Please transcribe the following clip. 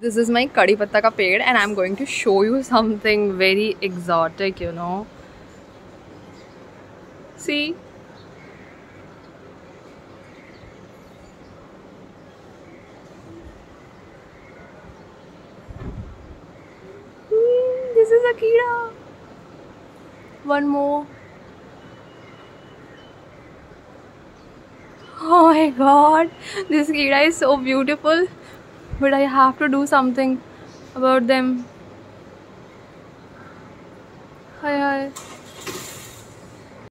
This is my kadi patta ka ped and I'm going to show you something very exotic, you know. See? Hmm, this is Akira. One more. Oh my god, this Kira is so beautiful but I have to do something about them. Hi, hi.